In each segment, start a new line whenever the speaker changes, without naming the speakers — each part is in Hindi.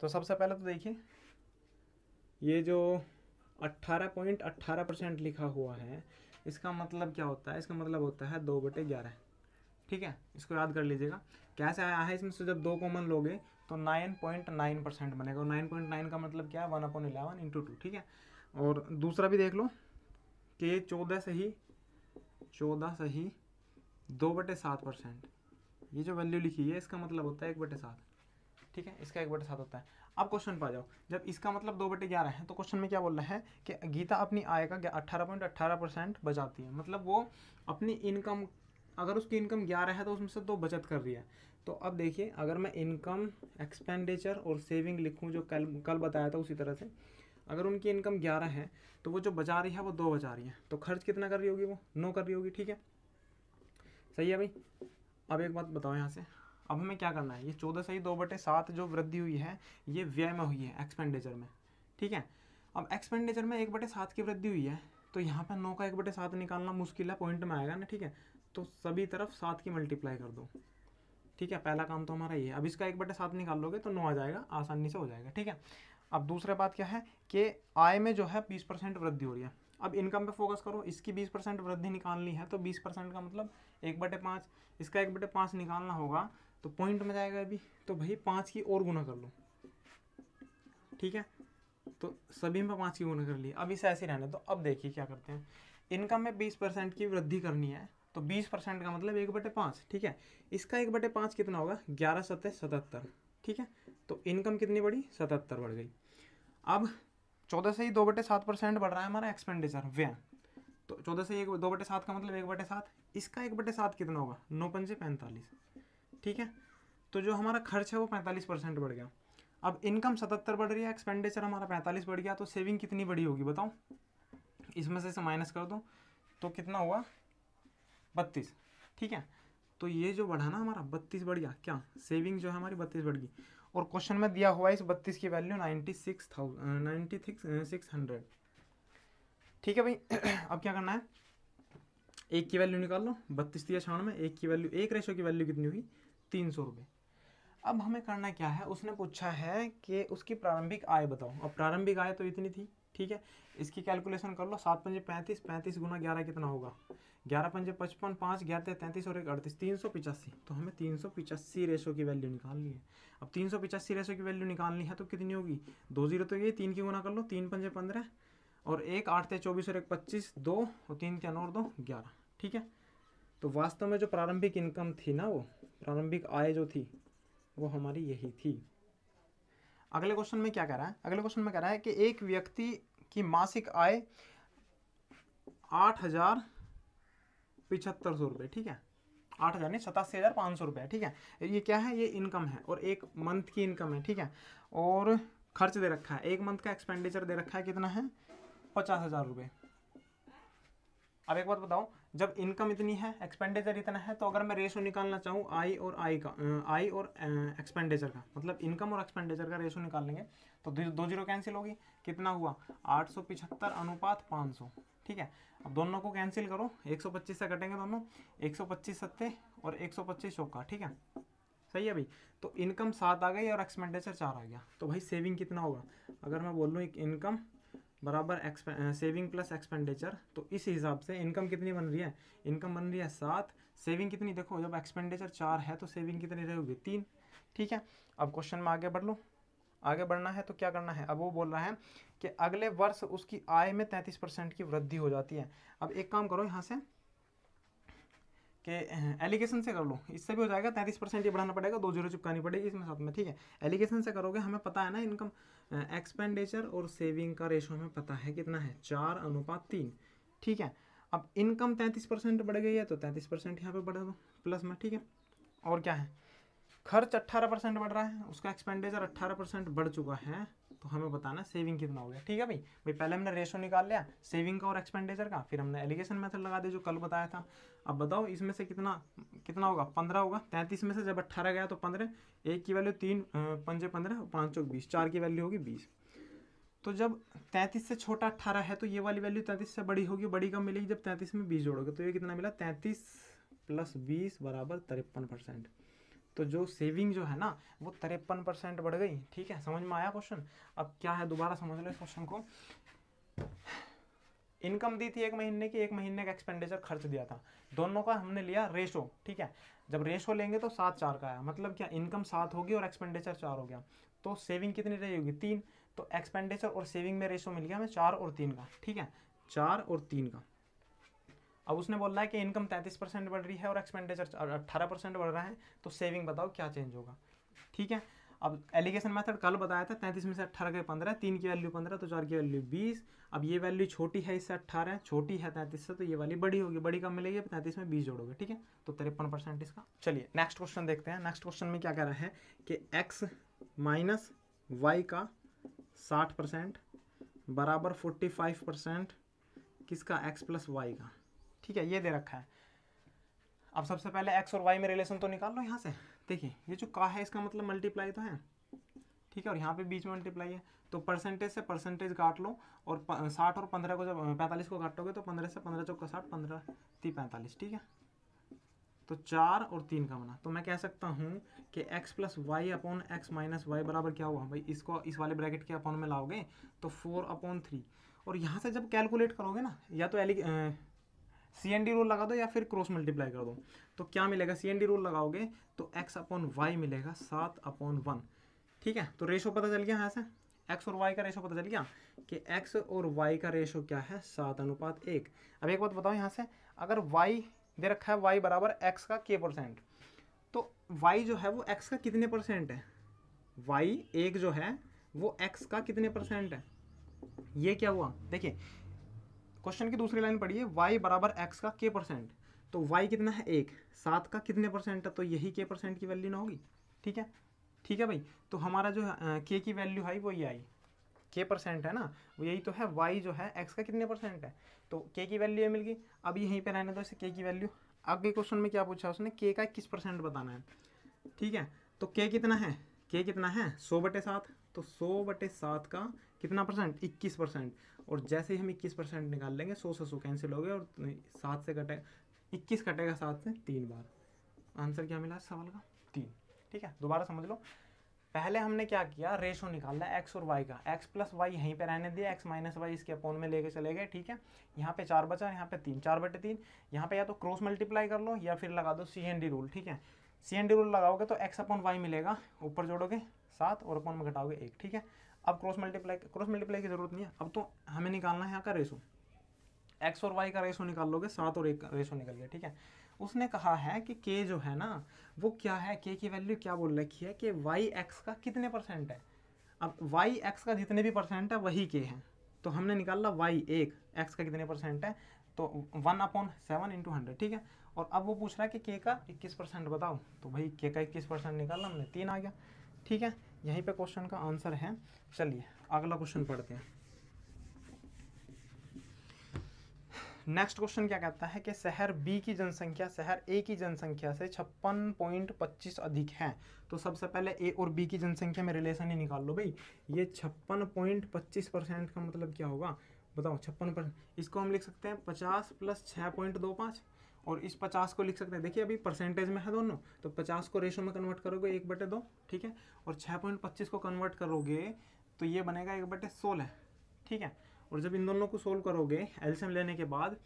तो सबसे पहले तो देखिए, ये जो अट्ठारह पॉइंट अट्ठारह परसेंट लिखा हुआ है, इसका मतलब क्या होता है? इसका मतलब होता है दो बटे ग्यारह। ठीक है? इसको याद कर लीजिएगा। कैसे आया है इसमें से जब दो कॉमन लोगे तो नाइन पॉइंट नाइन परसेंट बनेगा। और नाइन पॉइंट नाइन का मतलब क्या है? One upon eleven into two ठीक है? और दूसरा भी देख लो कि ये चौदह से ही, चौदह से ही दो बटे सात परसेंट। ये जो वैल्यू लिखी है, इसका मतलब होता है एक बटे सात। ठीक है? इसका एक बटे सात होता है। अब क्वेश्चन पा जाओ। जब इसका मतलब दो बटे ग्यारह है तो क्वेश्चन में क्या बोल रहा है कि गीता अपनी आय का अट्ठारह पॉइंट अट्ठारह परसेंट बचाती है। मतलब वो अपनी इनकम अगर उसकी इनकम ग्यारह है तो उसमें से दो बचत कर रही है। तो अब देखिए, अगर मैं इनकम एक्सपेंडिचर और सेविंग लिखूँ, जो कल कल बताया था उसी तरह से, अगर उनकी इनकम ग्यारह है तो वो जो बचा रही है, वो दो बचा रही है। तो खर्च कितना कर रही होगी वो? नो कर रही होगी, ठीक है? सही है भाई? अब एक बात बताओ यहाँ से। अब हमें क्या करना है? ये चौदह से ही दो बटे सात जो वृद्धि हुई है, ये व्यय में हुई है एक्सपेंडिचर में, ठीक है? अब एक्सपेंडिचर में एक बटे सात की वृद्धि हुई है तो यहाँ पर नौ का एक बटे सात निकालना मुश्किल है पॉइंट में आएगा ना, ठीक है? तो सभी तरफ़ सात की मल्टीप्लाई कर दो, ठीक है? पहला काम तो हमारा ये है। अब इसका एक बटे सात निकाल लोगे तो नौ आ जाएगा, आसानी से हो जाएगा, ठीक है? अब दूसरा बात क्या है कि आय में जो है बीस परसेंट वृद्धि हो रही है। अब इनकम पे फोकस करो, इसकी बीस परसेंट वृद्धि निकालनी है तो बीस परसेंट का मतलब एक बटे पाँच, इसका एक बटे पाँच निकालना होगा तो पॉइंट में जाएगा अभी तो भाई पाँच की और गुना कर लो। ठीक है? तो सभी में पाँच की गुना कर लिया अब इसे ऐसे रहने तो अब देखिए क्या करते हैं। इनकम में बीस परसेंट की वृद्धि करनी है तो बीस परसेंट का मतलब एक बटे पाँच, ठीक है? इसका एक बटे पाँच कितना होगा? ग्यारह सत्तर सतहत्तर, ठीक है? तो इनकम कितनी बढ़ी? सतहत्तर बढ़ गई। अब चौदह से ही दो बटे सात परसेंट बढ़ रहा है हमारा एक्सपेंडिचर, व्यय। तो चौदह से एक, दो बटे सात का मतलब एक बटे सात, इसका एक बटे सात कितना होगा? नौ पंजे पैंतालीस। ठीक है? तो जो हमारा खर्च है वो पैंतालीस परसेंट बढ़ गया। अब इनकम सतहत्तर बढ़ रही है, एक्सपेंडिचर हमारा पैंतालीस बढ़ गया तो सेविंग कितनी बड़ी होगी बताओ? इसमें से इसे माइनस कर दो तो कितना हुआ? बत्तीस। ठीक है? तो ये जो बढ़ा ना हमारा, बत्तीस बढ़ गया। क्या? सेविंग जो है हमारी बत्तीस बढ़ गई। और क्वेश्चन में दिया हुआ है इस बत्तीस की value ninety six thousand ninety hundred. ठीक है भाई, अब क्या करना है? एक की वैल्यू निकाल लो, बत्तीस छाण में, एक की वैल्यू, एक रेशो की वैल्यू कितनी हुई? तीन सौ रुपये अब हमें करना क्या है? उसने पूछा है कि उसकी प्रारंभिक आय बताओ। अब प्रारंभिक आय तो इतनी थी ठीक है? इसकी कैलकुलेशन कर लो, सात पंजे पैंतीस पैंतीस गुना ग्यारह कितना होगा? ग्यारह पंजे पचपन, पाँच, ग्यारह तैंतीस और एक अड़तीस, तीन सौ पिचासी। तो हमें तीन सौ पिचासी रेशो की वैल्यू निकालनी है। अब तीन सौ पिचासी रेशो की वैल्यू निकालनी है तो कितनी होगी? दो ज़ीरो तो ये तीन की गुना कर लो, तीन पंजे पंद्रह और एक, आठ थे चौबीस और एक पच्चीस, दो और तीन क्या, नौ और दो, ग्यारह। ठीक है? तो वास्तव में जो प्रारंभिक इनकम थी ना वो, प्रारंभिक आय जो थी, वो हमारी यही थी। अगले क्वेश्चन में क्या कह रहा है? अगले क्वेश्चन में कह रहा है कि एक व्यक्ति की मासिक आय आठ हज़ार पिछहत्तर सौ रुपये ठीक है? आठ हज़ार नहीं सतासी हज़ार पाँच सौ रुपये ठीक है? ये क्या है? ये इनकम है और एक मंथ की इनकम है, ठीक है? और खर्च दे रखा है, एक मंथ का एक्सपेंडिचर दे रखा है कितना है? पचास हज़ार रुपये अब एक बात बताओ, जब इनकम इतनी है एक्सपेंडिचर इतना है तो अगर मैं रेशो निकालना चाहूँ आई और आई का आई और एक्सपेंडिचर का मतलब इनकम और एक्सपेंडिचर का रेशो निकाल लेंगे तो दो ज़ीरो कैंसिल होगी, कितना हुआ? आठ सौ पिछहत्तर अनुपात पाँच सौ, ठीक है? अब दोनों को कैंसिल करो, एक सौ पच्चीस से कटेंगे दोनों, एक सौ पच्चीस सत्ते और एक सौ पच्चीस ठीक है? सही है भाई? तो इनकम सात आ गई और एक्सपेंडिचर चार आ गया तो भाई सेविंग कितना होगा? अगर मैं बोल इनकम बराबर सेविंग प्लस एक्सपेंडिचर तो इस हिसाब से इनकम कितनी बन रही है? इनकम बन रही है सात। सेविंग कितनी? देखो, जब एक्सपेंडिचर चार है तो सेविंग कितनी रहेगी? तीन। ठीक है? अब क्वेश्चन में आगे बढ़ लो। आगे बढ़ना है तो क्या करना है? अब वो बोल रहा है कि अगले वर्ष उसकी आय में तैंतीस परसेंट की वृद्धि हो जाती है। अब एक काम करो यहाँ से। कि एलिगेशन से कर लो। इससे भी हो जाएगा, तैंतीस परसेंट ये बढ़ाना पड़ेगा, दो ज़ीरो चिपकानी पड़ेगी इसमें साथ में, ठीक है? एलिगेशन से करोगे, हमें पता है ना इनकम एक्सपेंडिचर और सेविंग का रेशो हमें पता है कितना है, चार अनुपात तीन, ठीक है? अब इनकम तैंतीस परसेंट बढ़ गई है तो तैंतीस परसेंट यहाँ पर बढ़ा दो प्लस में, ठीक है? और क्या है? खर्च अट्ठारह परसेंट बढ़ रहा है, उसका एक्सपेंडिचर अट्ठारह परसेंट बढ़ चुका है तो हमें बताना सेविंग कितना हो गया। ठीक है भाई? भाई, पहले हमने रेशो निकाल लिया सेविंग का और एक्सपेंडिचर का, फिर हमने एलिगेशन मेथड लगा दिया जो कल बताया था। अब बताओ, इसमें से कितना कितना होगा? पंद्रह होगा। तैंतीस में से जब अट्ठारह गया तो पंद्रह, एक की वैल्यू तीन पंजे पंद्रह, पाँच चौक बीस, चार की वैल्यू होगी बीस। तो जब तैंतीस से छोटा अट्ठारह है तो ये वाली वैल्यू तैंतीस से बड़ी होगी, बड़ी कब मिलेगी? जब तैंतीस में बीस जोड़ोगे तो ये कितना मिला? तैंतीस प्लस बीस बराबर तिरपन परसेंट। तो जो सेविंग जो है ना, वो तिरपन परसेंट बढ़ गई, ठीक है? समझ में आया क्वेश्चन अब क्या है? दोबारा समझ लो इस क्वेश्चन को। इनकम दी थी एक महीने की, एक महीने का एक्सपेंडिचर खर्च दिया था। दोनों का हमने लिया रेशो ठीक है? जब रेशो लेंगे तो सात चार का आया। मतलब क्या? इनकम सात होगी और एक्सपेंडिचर चार हो गया। तो सेविंग कितनी रही होगी? तीन। तो एक्सपेंडिचर और सेविंग में रेशो मिल गया हमें चार और तीन का, ठीक है? चार और तीन का। अब उसने बोल रहा है कि इनकम तैंतीस परसेंट बढ़ रही है और एक्सपेंडिचर अट्ठारह परसेंट बढ़ रहा है तो सेविंग बताओ क्या चेंज होगा। ठीक है? अब एलिगेशन मेथड कल बताया था, तैंतीस में से अट्ठारह के पंद्रह, तीन की वैल्यू पंद्रह तो चार की वैल्यू बीस। अब ये वैल्यू छोटी है, इससे अट्ठारह छोटी है तैंतीस से तो ये वाली बड़ी होगी, बड़ी कम मिलेगी? तैंतीस में बीस जोड़ोगे, ठीक है? तो तिरपन परसेंट इसका। चलिए नेक्स्ट क्वेश्चन देखते हैं। नेक्स्ट क्वेश्चन में क्या कह रहा है कि एक्स माइनस वाई का साठ परसेंट बराबर फोर्टी फाइव परसेंट किसका? एक्स प्लस वाई का। ठीक है, ये दे रखा है। अब सबसे पहले एक्स और वाई में रिलेशन तो निकाल लो यहाँ से। देखिए, ये जो का है, इसका मतलब मल्टीप्लाई तो है। ठीक है, और यहाँ पे बीच में मल्टीप्लाई है। तो परसेंटेज से परसेंटेज काट लो और साठ और पंद्रह को जब पैंतालीस को काटोगे तो पंद्रह से पंद्रह चौका साठ, पंद्रह ती पैंतालीस, ठीक है? तो चार और तीन का बना। तो मैं कह सकता हूँ कि x plus Y upon X minus Y बराबर क्या हुआ? भाई, इसको, इस वाले ब्रैकेट के अपॉन में लाओगे तो फोर अपॉन थ्री और यहाँ से जब कैलकुलेट करोगे ना, या तो एली सी एन डी रूल लगा दो या फिर क्रॉस मल्टीप्लाई कर दो। तो क्या मिलेगा? सी एन डी रूल लगाओगे तो एक्स अपॉन वाई मिलेगा, सात अपॉन वन ठीक है? तो रेशो पता चल गया यहाँ से? एक्स और वाई का रेशो पता चल गया? कि एक्स और वाई का रेशो क्या है? सात अनुपात एक। अब एक बात बताओ यहाँ से, अगर वाई दे रखा है वाई बराबर एक्स का के परसेंट तो वाई जो है वो एक्स का कितने परसेंट है? वाई एक जो है वो एक्स का कितने परसेंट है? ये क्या हुआ? देखिए क्वेश्चन की दूसरी लाइन पढ़िए वाई बराबर एक्स का के परसेंट तो वाई कितना है? एक. सात का कितने परसेंट है? तो यही के परसेंट की वैल्यू ना होगी। ठीक है? ठीक है भाई? तो हमारा जो के की वैल्यू है वो ये आई। के परसेंट है ना? वो यही तो है वाई जो है एक्स का कितने परसेंट है? तो के की वैल्यू ये मिल गई। अब यहीं पे रहने दो, इसे के की वैल्यू आगे क्वेश्चन में क्या पूछा उसने? के का किस परसेंट बताना है? ठीक है? तो के कितना है? के कितना है? सौ बटे सात. तो सौ बटे सात का कितना परसेंट? इक्कीस परसेंट। और जैसे ही हम इक्कीस परसेंट निकाल लेंगे, सौ से सौ कैंसिल हो गए और सात से कटे, इक्कीस कटेगा सात से तीन बार। आंसर क्या मिला सवाल का? तीन। ठीक है, दोबारा समझ लो। पहले हमने क्या किया? रेशो निकाला एक्स और वाई का। एक्स प्लस वाई यहीं पे रहने दिया एक्स माइनस वाई इसके अपोन में लेके चले गए, ठीक है? यहाँ पे चार बचा, यहाँ पे तीन। चार बटे तीन। यहाँ पे या तो क्रॉस मल्टीप्लाई कर लो या फिर लगा दो सी एन डी रूल ठीक है? सी एन डी रूल लगाओगे तो एक्स अपॉन वाई मिलेगा। ऊपर जोड़ोगे सात और अपॉन में घटाओगे एक, ठीक है? अब क्रॉस मल्टीप्लाई क्रॉस मल्टीप्लाई की ज़रूरत नहीं है। अब तो हमें निकालना है यहाँ का रेशो एक्स और वाई का रेशो निकाल लोगे, सात और एक रेशो निकल गया, ठीक है? उसने कहा है कि के जो है ना, वो क्या है? के की वैल्यू क्या बोल रखी है कि वाई एक्स का कितने परसेंट है? अब वाई एक्स का जितने भी परसेंट है, वही के हैं। तो हमने निकाला वाई एक एक्स का कितने परसेंट है? तो one upon seven into hundred ठीक है? और अब वो पूछ रहा है कि के का इक्कीस परसेंट बताओ। तो भाई के का इक्कीस परसेंट निकाला हमने, तीन आ गया। ठीक है? यहीं पे क्वेश्चन का आंसर है। चलिए, अगला क्वेश्चन पढ़ते हैं। नेक्स्ट क्वेश्चन क्या कहता है कि शहर बी की जनसंख्या, शहर ए की जनसंख्या से छप्पन पॉइंट पच्चीस अधिक है। तो सबसे पहले ए और बी की जनसंख्या में रिलेशन ही निकाल लो भाई। ये छप्पन पॉइंट पच्चीस परसेंट का मतलब क्या होगा? बताओ, छप्पन परसेंट इसको हम लिख सकते हैं पचास प्लस छः पॉइंट दो पाँच। और इस पचास को लिख सकते हैं। देखिए, अभी परसेंटेज में है दोनों तो पचास को रेशो में कन्वर्ट करोगे, एक बटे दो, ठीक है? और छः पॉइंट पच्चीस को कन्वर्ट करोगे तो ये बनेगा एक बटे सोलह, ठीक है? और जब इन दोनों को सोल्व करोगे एल्शियम लेने के बाद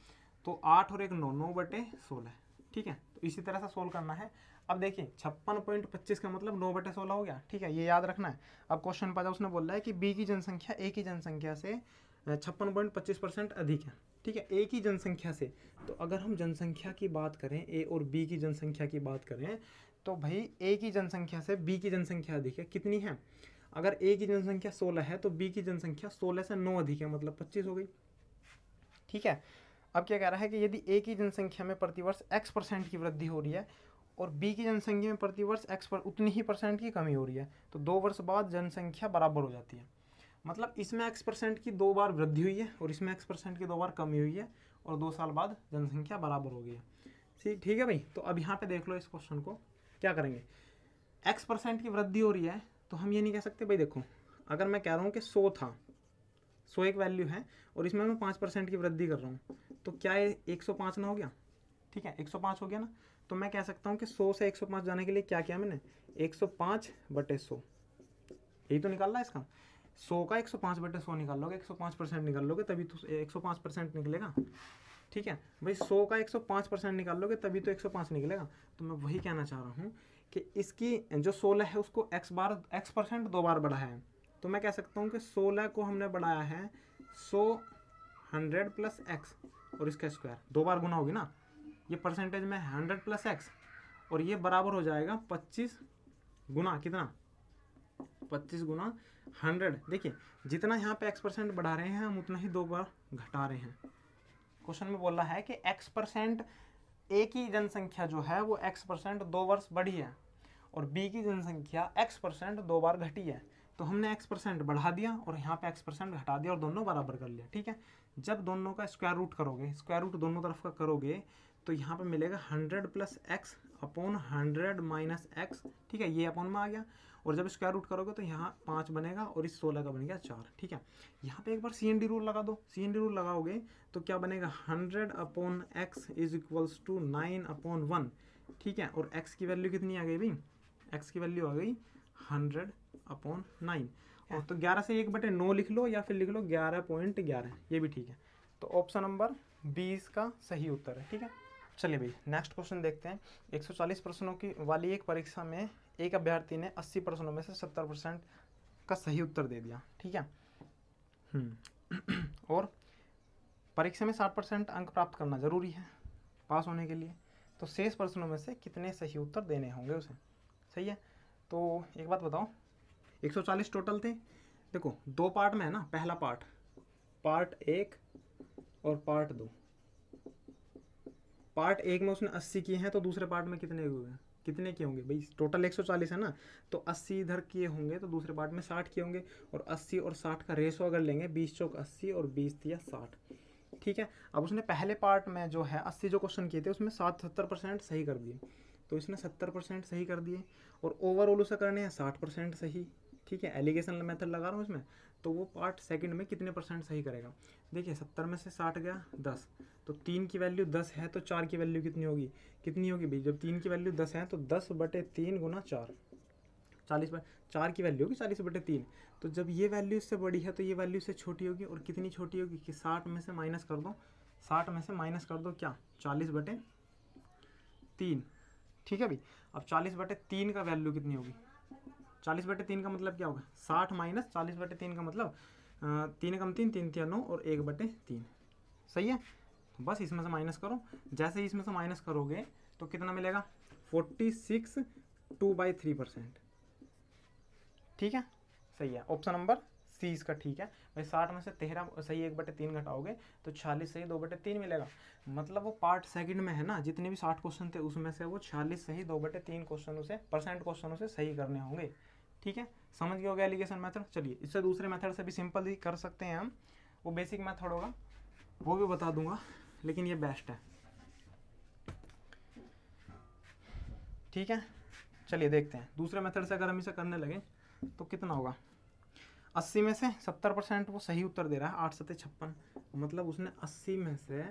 तो आठ और एक नौ नौ बटे सोलह, ठीक है? तो इसी तरह से सोल्व करना है। अब देखिए, छप्पन पॉइंट पच्चीस का मतलब नौ बटे सोलह हो गया, ठीक है? ये याद रखना है। अब क्वेश्चन पाजा उसने बोला है कि बी की जनसंख्या ए की जनसंख्या से छप्पन पॉइंट पच्चीस परसेंट अधिक है, ठीक है? ए की जनसंख्या से। तो अगर हम जनसंख्या की बात करें, ए और बी की जनसंख्या की बात करें तो भाई ए की जनसंख्या से बी की जनसंख्या अधिक है। कितनी है? अगर ए की जनसंख्या सोलह है तो बी की जनसंख्या सोलह से नौ अधिक है मतलब पच्चीस हो गई। ठीक है? अब क्या कह रहा है कि यदि ए की जनसंख्या में प्रतिवर्ष एक्स परसेंट की वृद्धि हो रही है और बी की जनसंख्या में प्रतिवर्ष एक्स पर उतनी ही परसेंट की कमी हो रही है तो दो वर्ष बाद जनसंख्या बराबर हो जाती है। मतलब इसमें एक्स परसेंट की दो बार वृद्धि हुई है और इसमें एक्स परसेंट की दो बार कमी हुई है और दो साल बाद जनसंख्या बराबर हो गई है। ठीक ठीक है भाई? तो अब यहाँ पे देख लो इस क्वेश्चन को, क्या करेंगे? एक्स परसेंट की वृद्धि हो रही है तो हम ये नहीं कह सकते, भाई देखो, अगर मैं कह रहा हूँ कि सौ था, सौ एक वैल्यू है और इसमें मैं पाँच परसेंट की वृद्धि कर रहा हूँ तो क्या ये एक सौ पाँच ना हो गया? ठीक है, एक सौ पाँच हो गया ना? तो मैं कह सकता हूँ कि सौ से एक सौ पाँच जाने के लिए क्या किया मैंने? एक सौ पाँच बटे यही तो निकालना है इसका। सौ का एक सौ पाँच बटे सौ निकाल लोगे, एक सौ पाँच परसेंट निकाल लोगे, तभी तो एक सौ पाँच परसेंट निकलेगा। ठीक है? भाई सौ का एक सौ पाँच परसेंट निकाल लोगे, तभी तो एक सौ पाँच निकलेगा। तो मैं वही कहना चाह रहा हूँ कि इसकी जो सोलह है, उसको एक्स बार एक्स परसेंट दो बार बढ़ाया है। तो मैं कह सकता हूँ कि सोलह को हमने बढ़ाया है सौ हंड्रेड प्लस एक्स और इसका स्क्वायर। दो बार गुना होगी ना? ये परसेंटेज में हंड्रेड प्लस एक्स और ये बराबर हो जाएगा पच्चीस गुना। कितना? पच्चीस गुना हंड्रेड। देखिए, जितना यहाँ पे एक्स परसेंट बढ़ा रहे हैं, हम उतना ही दो बार घटा रहे हैं। क्वेश्चन में बोल रहा है कि एक्स परसेंट ए की जनसंख्या जो है, वो एक्स परसेंट दो वर्ष बढ़ी है और बी की जनसंख्या एक्स परसेंट दो बार घटी है। तो हमने एक्स परसेंट बढ़ा दिया और यहाँ पे एक्स परसेंट घटा दिया और दोनों बराबर कर लिया, ठीक है? जब दोनों का स्क्वायर रूट करोगे स्क्वायर रूट दोनों तरफ़ का करोगे तो यहाँ पे मिलेगा hundred plus X upon hundred minus X ठीक है? ये अपॉन में आ गया। और जब स्क्वायर रूट करोगे तो यहाँ पाँच बनेगा और इस सोलह का बन गया चार ठीक है? यहाँ पे एक बार सी एन डी रूल लगा दो। सी एन डी रूल लगाओगे तो क्या बनेगा? Hundred upon X is equals to nine upon one ठीक है? और एक्स की वैल्यू कितनी आ गई भाई? एक्स की वैल्यू आ गई हंड्रेड अपॉन नाइन और तो ग्यारह से एक बटे नौ लिख लो या फिर लिख लो ग्यारह पॉइंट ग्यारह ये भी ठीक है। तो ऑप्शन नंबर बीस का सही उत्तर है ठीक है? चलिए भाई नेक्स्ट क्वेश्चन देखते हैं। 140 प्रश्नों की वाली एक परीक्षा में एक अभ्यर्थी ने 80 प्रश्नों में से 70 परसेंट का सही उत्तर दे दिया ठीक है? हम्म। और परीक्षा में 60 परसेंट अंक प्राप्त करना ज़रूरी है पास होने के लिए। तो शेष प्रश्नों में से कितने सही उत्तर देने होंगे उसे? सही है? तो एक बात बताओ 140 टोटल थे। देखो दो पार्ट में है ना पहला पार्ट पार्ट एक और पार्ट दो। पार्ट एक में उसने अस्सी किए हैं तो दूसरे पार्ट में कितने हुए हैं? कितने किए होंगे? भाई, टोटल 140 है ना? तो 80 इधर किए होंगे तो दूसरे पार्ट में 60 किए होंगे। और 80 और 60 का रेशो अगर लेंगे 20 चौक 80 और 20 दिया 60 ठीक है? अब उसने पहले पार्ट में जो है 80 जो क्वेश्चन किए थे, उसमें सात सत्तर परसेंट सही कर दिए। तो इसने सत्तर परसेंट सही कर दिए। और ओवरऑल उसे करने हैं साठ परसेंट सही। ठीक है? एलिगेशन मेथड लगा रहा हूँ इसमें। तो वो पार्ट सेकंड में कितने परसेंट सही करेगा? देखिए, सत्तर में से साठ गया, दस। तो तीन की वैल्यू दस है तो चार की वैल्यू कितनी होगी? कितनी होगी भाई? जब तीन की वैल्यू दस है तो दस बटे तीन गुना चार। चालीस बटे चार की वैल्यू होगी चालीस बटे तीन। तो जब ये वैल्यू इससे बड़ी है तो ये वैल्यू इससे छोटी होगी, और कितनी छोटी होगी कि साठ में से माइनस कर दो? साठ में से माइनस कर दो क्या? चालीस बटे तीन। ठीक है भाई? अब चालीस बटे तीन का वैल्यू कितनी होगी? चालीस बटे तीन का मतलब क्या होगा? साठ माइनस चालीस बटे तीन का मतलब तीन कम तीन तीन तीन नौ और एक बटे तीन। सही है? तो बस इसमें से माइनस करो। जैसे ही इसमें से माइनस करोगे तो कितना मिलेगा? Forty six two by three percent. ठीक है? सही है। ऑप्शन नंबर सी इसका ठीक है। भाई, साठ में से तेरह, सही एक बटे तीन घटाओगे तो छियालीस सही दो बटे तीन मिलेगा। मतलब वो पार्ट सेकंड में है ना, जितने भी साठ क्वेश्चन थे, उसमें से वो छियालीस सही दो बटे तीन क्वेश्चन उसे, परसेंट क्वेश्चन उसे सही करने होंगे। ठीक है? समझ गए हो गया एलिगेशन मेथड चलिए, इससे दूसरे मेथड से भी सिंपल ही कर सकते हैं हम। वो बेसिक मेथड होगा। वो भी बता दूँगा, लेकिन ये बेस्ट है। ठीक है? चलिए, देखते हैं। दूसरे मेथड से अगर हम इसे करने लगे तो कितना होगा? अस्सी में से सत्तर परसेंट वो सही उत्तर दे रहा है, आठ सत्तर छप्पन। मतलब उसने अस्सी में से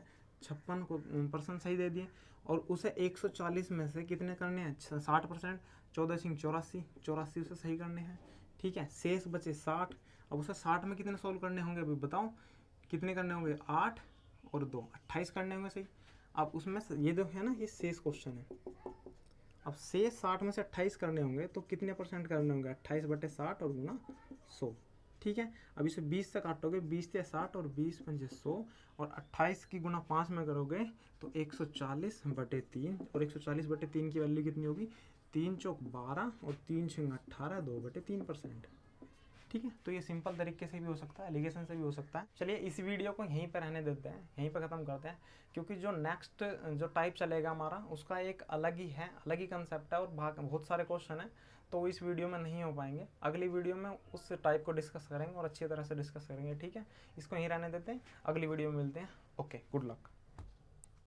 छप्पन को परसेंट सही दे दिए, और उसे एक सौ चालीस में से कितने करने हैं? साठ परसेंट। चौदह सिंह चौरासी चौरासी उसे सही करने हैं। ठीक है, शेष बचे साठ। अब उसे साठ में कितने सॉल्व करने होंगे, अभी बताओ कितने करने होंगे? आठ और दो। अट्ठाईस करने होंगे सही। अब उसमें ये जो है ना, ये शेष क्वेश्चन है। अब शेष साठ में से अट्ठाईस करने होंगे तो कितने परसेंट करने होंगे? अट्ठाईस बटे साठ और गुना सौ। ठीक है? अब इसे बीस से काटोगे, बीस से साठ और बीस पंजे सौ और अट्ठाईस की गुना पाँच में करोगे तो एक सौ चालीस बटे तीन और एक सौ चालीस बटे तीन की वैल्यू कितनी होगी? तीन चौक बारह और तीन छिंग अट्ठारह, दो बटे तीन परसेंट। ठीक है? तो ये सिंपल तरीके से भी हो सकता है एलिगेशन से भी हो सकता है। चलिए, इस वीडियो को यहीं पर रहने देते हैं, यहीं पर ख़त्म करते हैं, क्योंकि जो नेक्स्ट जो टाइप चलेगा हमारा, उसका एक अलग ही है, अलग ही कंसेप्ट है और बहुत सारे क्वेश्चन हैं। तो इस वीडियो में नहीं हो पाएँगे। अगली वीडियो में उस टाइप को डिस्कस करेंगे और अच्छी तरह से डिस्कस करेंगे, ठीक है? इसको यहीं रहने देते हैं। अगली वीडियो में मिलते हैं। Okay good luck